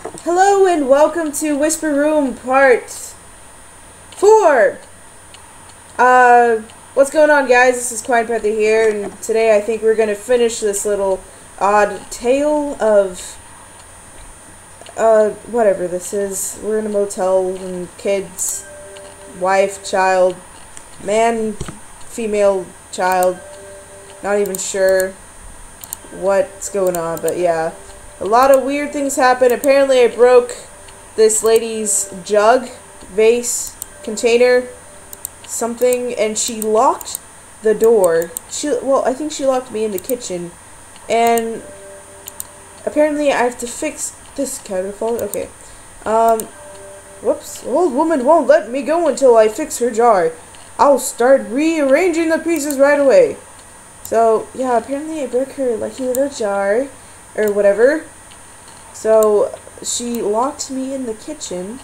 Hello and welcome to Whisper Room Part 4! Uh, what's going on guys? This is Quine Peather here, and today I think we're gonna finish this little odd tale of, uh, whatever this is. We're in a motel, and kids, wife, child, man, female, child, not even sure what's going on, but yeah. A lot of weird things happen. Apparently I broke this lady's jug, vase, container, something, and she locked the door. She, well, I think she locked me in the kitchen, and apparently I have to fix this counterfall. Okay. Um, whoops. Old woman won't let me go until I fix her jar. I'll start rearranging the pieces right away. So, yeah, apparently I broke her lucky little jar or whatever. So she locked me in the kitchen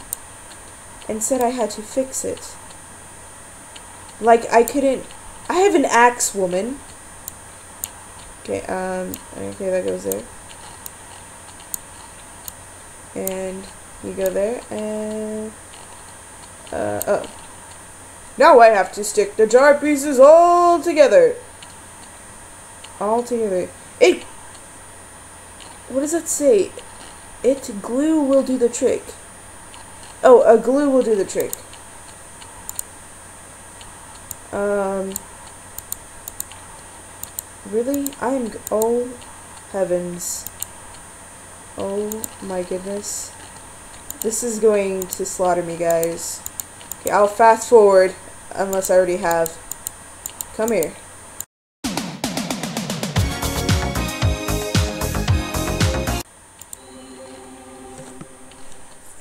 and said I had to fix it. Like I couldn't I have an axe woman. Okay, um okay that goes there. And you go there and uh oh. Now I have to stick the jar pieces all together. All together. It what does that say? It glue will do the trick. Oh, a glue will do the trick. Um. Really? I'm. Oh, heavens. Oh my goodness. This is going to slaughter me, guys. Okay, I'll fast forward, unless I already have. Come here.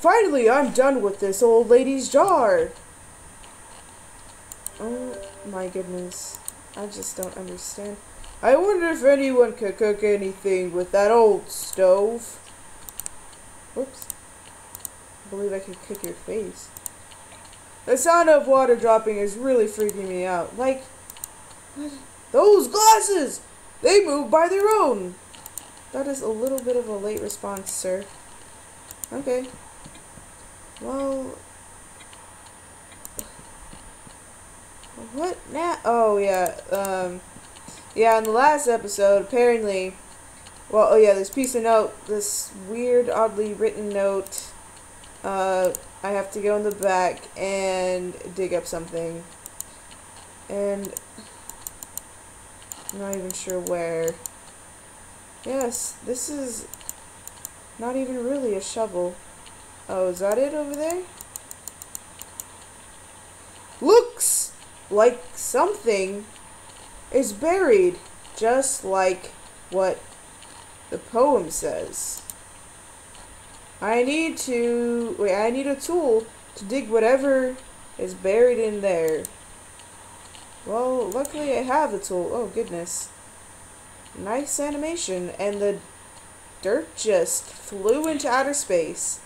Finally, I'm done with this old lady's jar. Oh my goodness. I just don't understand. I wonder if anyone could cook anything with that old stove. Whoops. I believe I could cook your face. The sound of water dropping is really freaking me out. Like, what? Those glasses! They move by their own! That is a little bit of a late response, sir. Okay. Well, what now? Oh yeah, um, yeah. In the last episode, apparently, well, oh yeah, this piece of note, this weird, oddly written note. Uh, I have to go in the back and dig up something, and I'm not even sure where. Yes, this is not even really a shovel. Oh, is that it over there? Looks like something is buried, just like what the poem says. I need to, wait, I need a tool to dig whatever is buried in there. Well, luckily I have the tool. Oh, goodness. Nice animation. And the dirt just flew into outer space.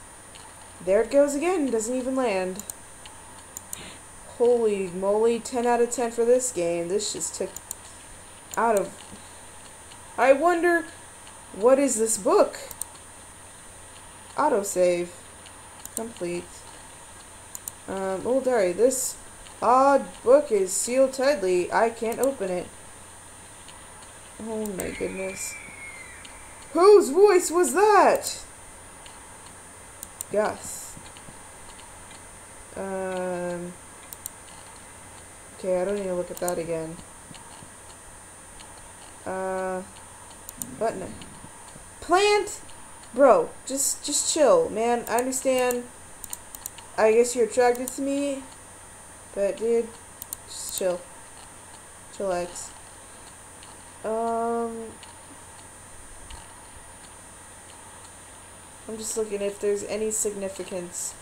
There it goes again. Doesn't even land. Holy moly. 10 out of 10 for this game. This just took out of... I wonder, what is this book? Autosave. Complete. Um, oh, diary. This odd book is sealed tightly. I can't open it. Oh my goodness. Whose voice was that? Gus. Um. Okay, I don't need to look at that again. Uh. Button. Plant! Bro, just, just chill, man. I understand. I guess you're attracted to me. But, dude, just chill. Chillax. Um. I'm just looking if there's any significance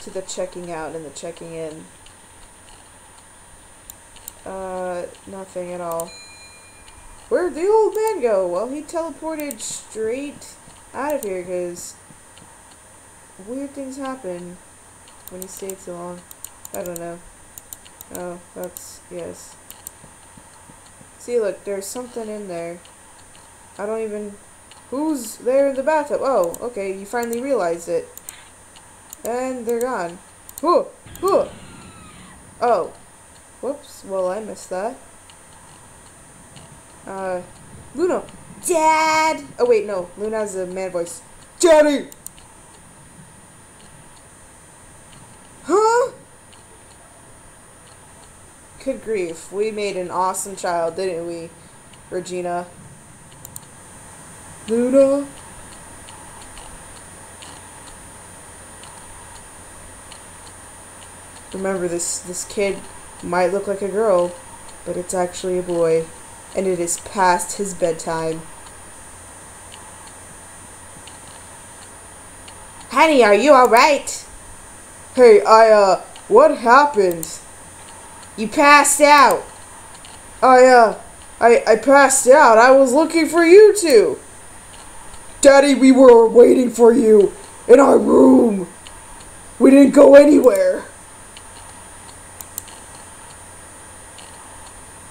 to the checking out and the checking in. Uh, nothing at all. Where'd the old man go? Well, he teleported straight out of here because weird things happen when you stay too long. I don't know. Oh, that's, yes. See, look, there's something in there. I don't even Who's there in the bathtub? Oh, okay, you finally realized it. And they're gone. Whoa! Whoa! Oh. Whoops. Well, I missed that. Uh, Luna. Dad! Oh, wait, no. Luna has a man voice. Daddy! Huh? Good grief. We made an awesome child, didn't we, Regina? Luna? Remember, this, this kid might look like a girl, but it's actually a boy, and it is past his bedtime. Honey, are you alright? Hey, I, uh, what happened? You passed out. I, uh, I, I passed out. I was looking for you two. Daddy, we were waiting for you in our room. We didn't go anywhere.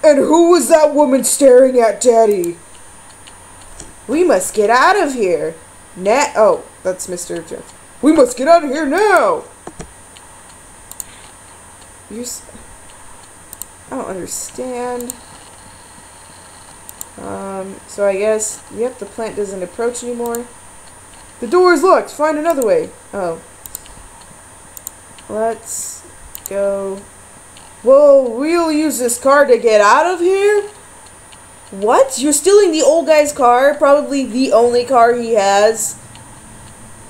And who was that woman staring at Daddy? We must get out of here. Nat. Oh, that's Mr. Jones. We must get out of here now. You're. I don't understand. Um, so I guess, yep, the plant doesn't approach anymore. The door is locked. Find another way. Oh. Let's go. Whoa, we'll use this car to get out of here? What? You're stealing the old guy's car? Probably the only car he has.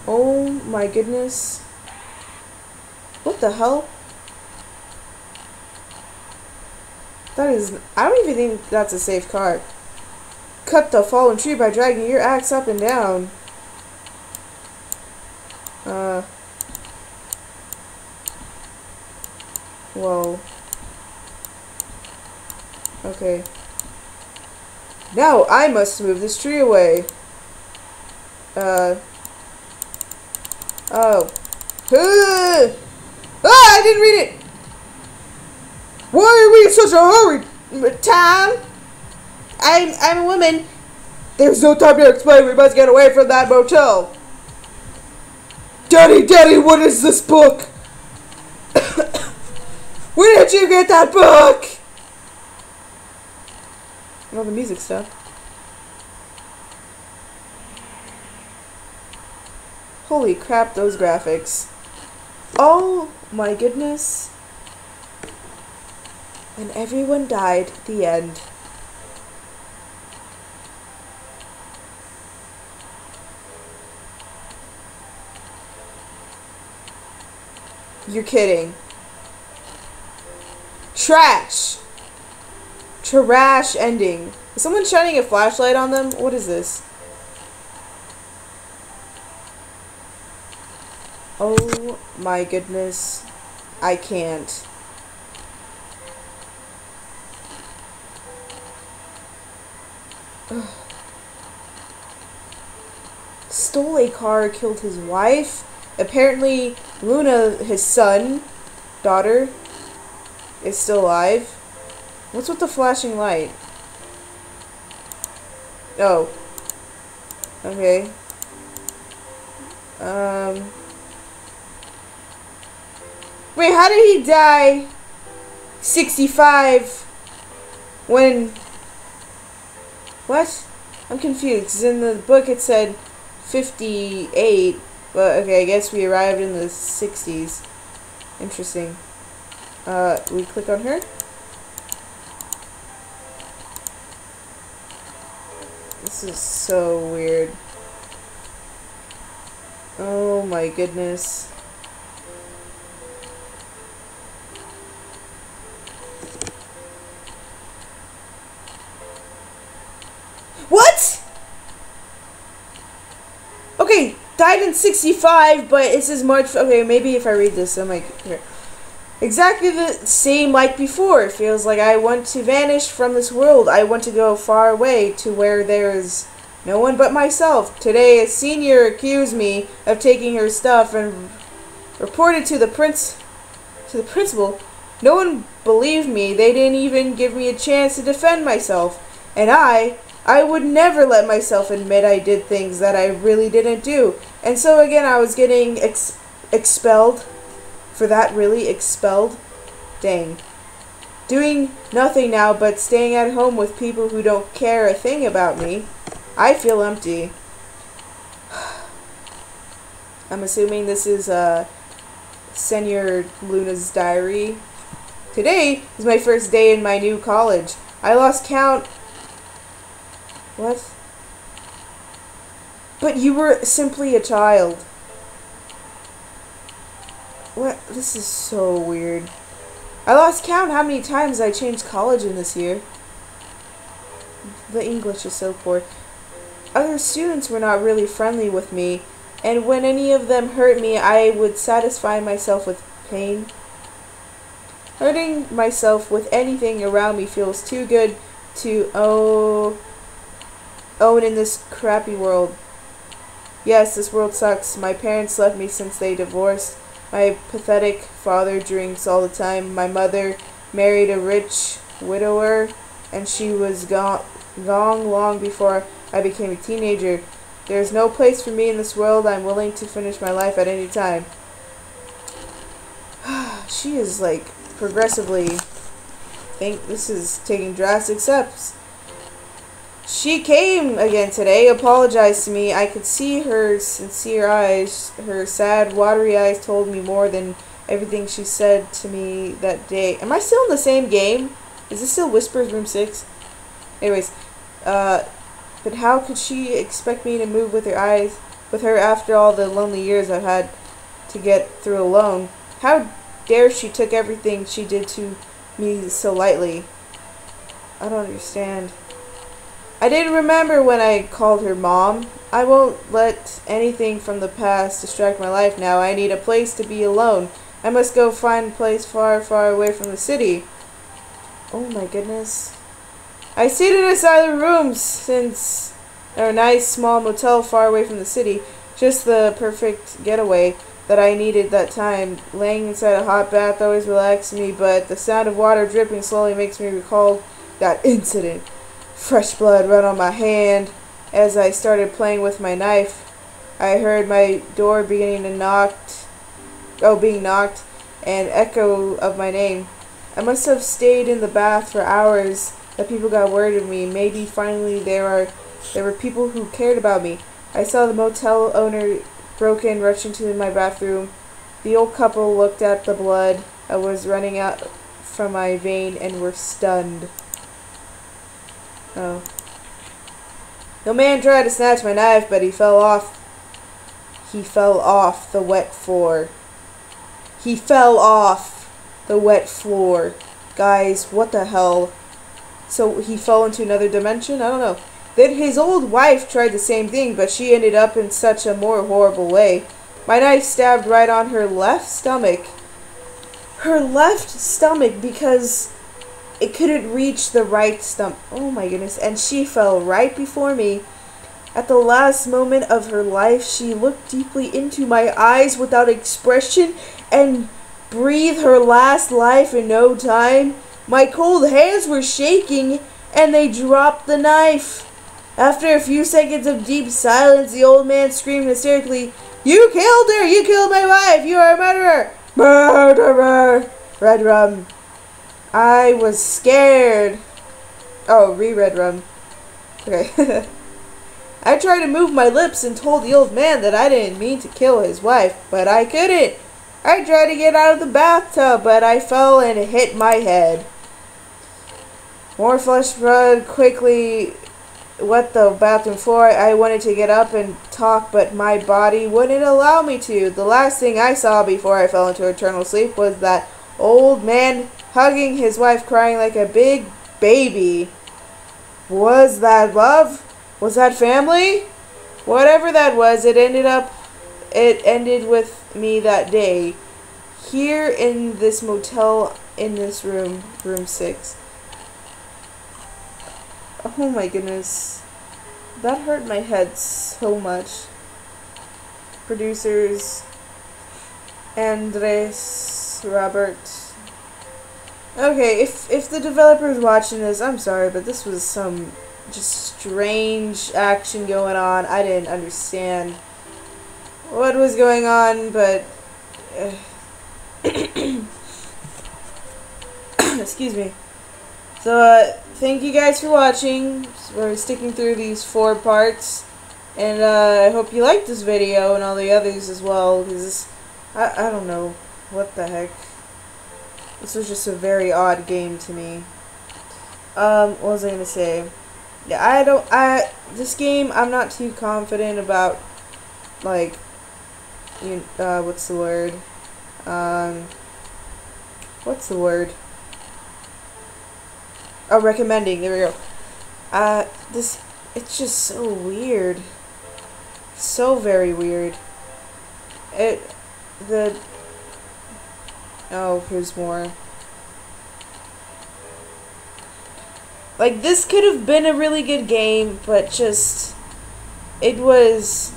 Oh my goodness. What the hell? That is... I don't even think that's a safe car. Cut the fallen tree by dragging your axe up and down. Uh... Whoa. Okay. Now I must move this tree away. Uh... Oh. Ah! I didn't read it! Why are we in such a hurry? Tom? I'm, I'm a woman. There's no time to explain. We must get away from that motel. Daddy, Daddy, what is this book? Where did you get that book? All the music stuff. Holy crap, those graphics. Oh my goodness. And everyone died. at The end. You're kidding. Trash. Trash ending. Is someone shining a flashlight on them? What is this? Oh my goodness. I can't. Ugh. Stole a car, killed his wife. Apparently, Luna, his son, daughter, is still alive. What's with the flashing light? Oh. Okay. Um. Wait, how did he die 65 when... What? I'm confused. In the book it said 58, but okay, I guess we arrived in the 60s. Interesting. Uh, we click on her. This is so weird. Oh my goodness. What? Okay, died in 65, but it says March. Okay, maybe if I read this, I'm like, here. Exactly the same like before. It feels like I want to vanish from this world. I want to go far away to where there is no one but myself. Today, a senior accused me of taking her stuff and reported to the prince, to the principal. No one believed me. They didn't even give me a chance to defend myself. And I, I would never let myself admit I did things that I really didn't do. And so again, I was getting ex- expelled. For that, really? Expelled? Dang. Doing nothing now but staying at home with people who don't care a thing about me. I feel empty. I'm assuming this is uh, Senor Luna's diary. Today is my first day in my new college. I lost count. What? But you were simply a child. What? This is so weird. I lost count how many times I changed college in this year. The English is so poor. Other students were not really friendly with me, and when any of them hurt me, I would satisfy myself with pain. Hurting myself with anything around me feels too good to oh, own in this crappy world. Yes, this world sucks. My parents left me since they divorced. My pathetic father drinks all the time. My mother married a rich widower, and she was gone, gone long before I became a teenager. There is no place for me in this world. I'm willing to finish my life at any time. she is like progressively I think this is taking drastic steps. She came again today, apologized to me. I could see her sincere eyes. Her sad, watery eyes told me more than everything she said to me that day. Am I still in the same game? Is this still Whispers Room 6? Anyways, uh, but how could she expect me to move with her eyes, with her after all the lonely years I've had to get through alone? How dare she took everything she did to me so lightly? I don't understand. I didn't remember when I called her mom. I won't let anything from the past distract my life now. I need a place to be alone. I must go find a place far, far away from the city. Oh my goodness. I stayed in a silent room since a nice small motel far away from the city. Just the perfect getaway that I needed that time. Laying inside a hot bath always relaxes me, but the sound of water dripping slowly makes me recall that incident. Fresh blood ran on my hand as I started playing with my knife. I heard my door beginning to knock, oh, being knocked, and echo of my name. I must have stayed in the bath for hours that people got word of me. Maybe finally there are there were people who cared about me. I saw the motel owner broke in, rushed into my bathroom. The old couple looked at the blood I was running out from my vein and were stunned. Oh. The man tried to snatch my knife, but he fell off. He fell off the wet floor. He fell off the wet floor. Guys, what the hell? So he fell into another dimension? I don't know. Then his old wife tried the same thing, but she ended up in such a more horrible way. My knife stabbed right on her left stomach. Her left stomach because it couldn't reach the right stump. Oh my goodness. And she fell right before me. At the last moment of her life, she looked deeply into my eyes without expression and breathed her last life in no time. My cold hands were shaking and they dropped the knife. After a few seconds of deep silence, the old man screamed hysterically, You killed her! You killed my wife! You are a murderer! Murderer! Red rum. I was scared. Oh, re-red rum. Okay. I tried to move my lips and told the old man that I didn't mean to kill his wife, but I couldn't. I tried to get out of the bathtub, but I fell and hit my head. More flesh blood quickly wet the bathroom floor. I wanted to get up and talk, but my body wouldn't allow me to. The last thing I saw before I fell into eternal sleep was that old man hugging his wife, crying like a big baby. Was that love? Was that family? Whatever that was, it ended up, it ended with me that day. Here in this motel, in this room, room six. Oh my goodness. That hurt my head so much. Producers Andres Robert. Okay, if if the developer's watching this, I'm sorry, but this was some just strange action going on. I didn't understand what was going on, but. Uh, excuse me. So, uh, thank you guys for watching. We're sticking through these four parts. And uh, I hope you liked this video and all the others as well, because I, I don't know what the heck. This was just a very odd game to me. Um, what was I gonna say? Yeah, I don't, I, this game, I'm not too confident about, like, you, uh, what's the word? Um, what's the word? Oh, recommending, there we go. Uh, this, it's just so weird. So very weird. It, the, oh, here's more. Like, this could have been a really good game, but just, it was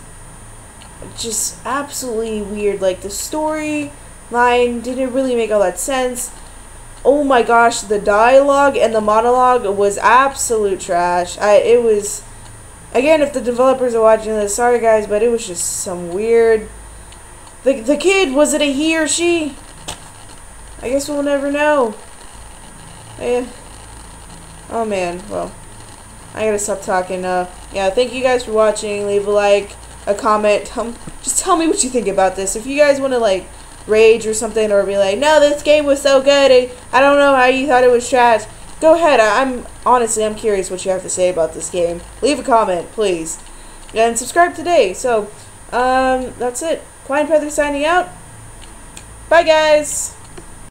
just absolutely weird. Like, the story line didn't really make all that sense. Oh my gosh, the dialogue and the monologue was absolute trash. I, it was, again, if the developers are watching this, sorry guys, but it was just some weird, the, the kid, was it a he or she? I guess we'll never know. Yeah. Oh man, well, I gotta stop talking. Uh, yeah, thank you guys for watching. Leave a like, a comment. Um, just tell me what you think about this. If you guys want to like rage or something, or be like, no, this game was so good. I, don't know how you thought it was trash. Go ahead. I, I'm honestly, I'm curious what you have to say about this game. Leave a comment, please, and subscribe today. So, um, that's it. Quine Peather signing out. Bye, guys.